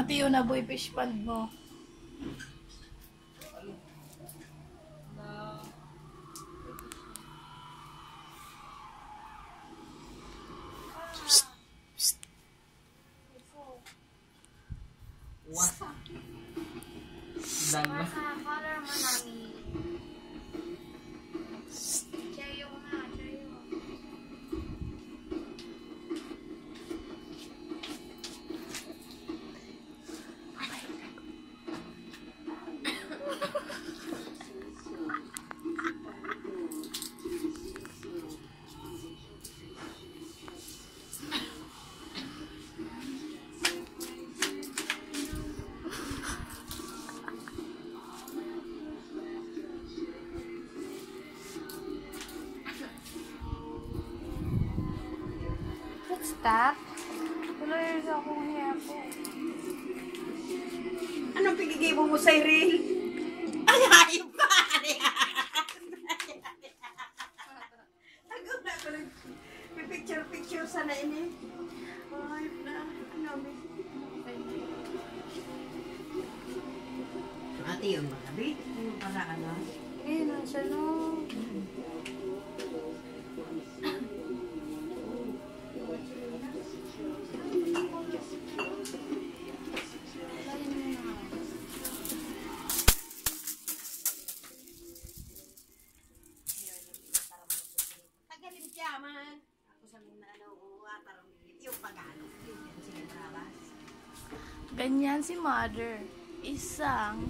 Pati yun na boy fish pond mo. Dan na. Sa color mo nami. What's that? Tuloy sa akong hair po. Anong pinigibo mo sa Iril? Ay, hayop ka! Agad na ako nag... Picture-picture sana ini. Hayop na. Ano, may... Ate yung magabi. Yung pala ano. Eh, nasa no. Ako sa mga ano, uwatar yung pagano. Yung trabas. Ganyan si mother. Isang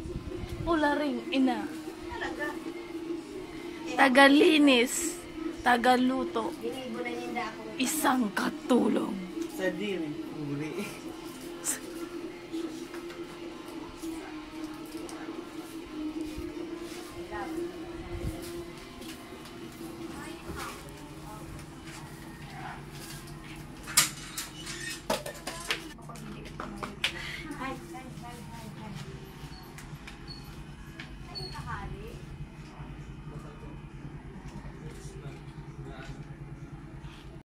ularing ina. Talaga. Tagalinis. Tagaluto. Na. Isang katulong. Sa din. Uri.